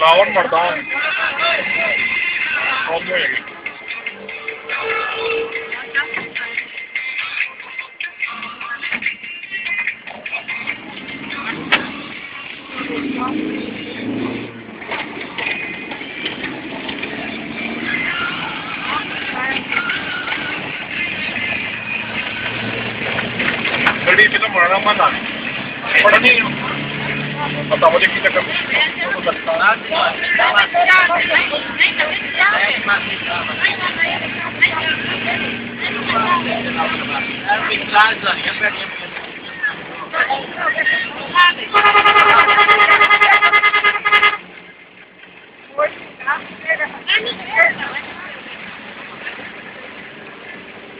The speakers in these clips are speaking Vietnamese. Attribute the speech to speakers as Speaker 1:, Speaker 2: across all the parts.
Speaker 1: ಲವನ್ ಮಾಡ್ತಾ ಒಮ್ಮೆ ಕಡಿಮೆ ಮಾಡೋಣ ಪಡನೀರು Então, onde fica a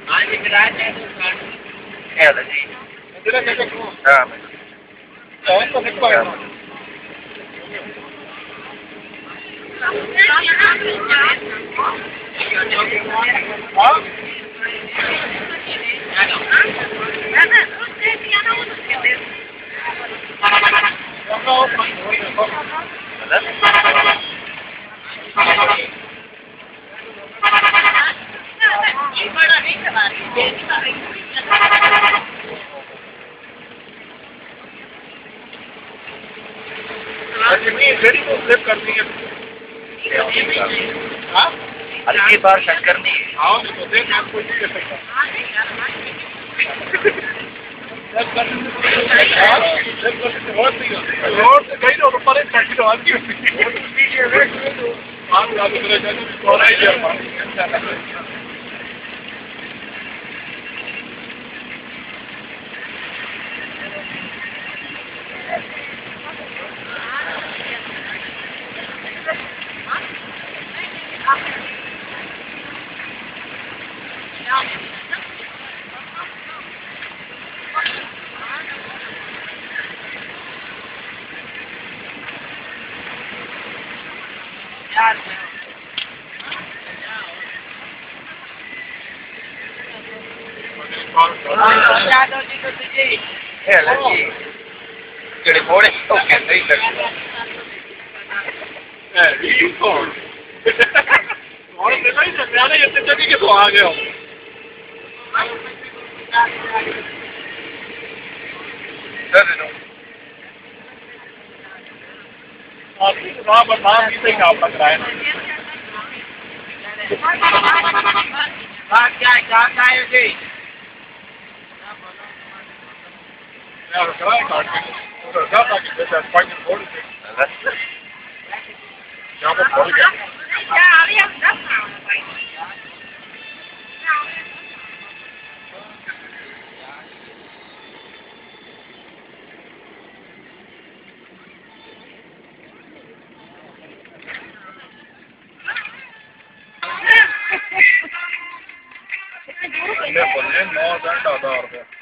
Speaker 2: A liberdade é do carro.
Speaker 3: Ela, é, gente. Ah, mas...
Speaker 1: Đó, con thích quay. Đó.
Speaker 2: Thank you. Already
Speaker 1: वो तो स्लिप करती है। हाँ?
Speaker 2: हल्की बार शक
Speaker 3: करनी है।
Speaker 1: आओ देखो देख आपको नहीं कर सकता रोड से गई रोड पर एक फैक्ट्री और की होती है।
Speaker 2: God.
Speaker 3: Here, let's see. Good morning. Oh, can they look?
Speaker 1: Hey, you phone. Morning, they say that they are just taking it to Angel.
Speaker 3: Dat is nog.
Speaker 1: Maar het is maar wat is niet het elkaar krijgen.
Speaker 2: Maar kijk, daar ga je zien.
Speaker 1: Ja, dat krijg ik hartstikke. Dat gaat eigenlijk best uit Spanje voor Ja, dat hoor ik. Ja,
Speaker 4: dat is.
Speaker 1: आखे हैं नहीं बनने आए क्यों है?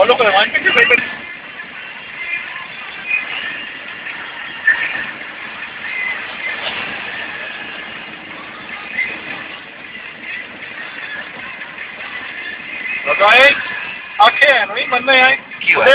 Speaker 1: Io è. Dulle Okay, let me know.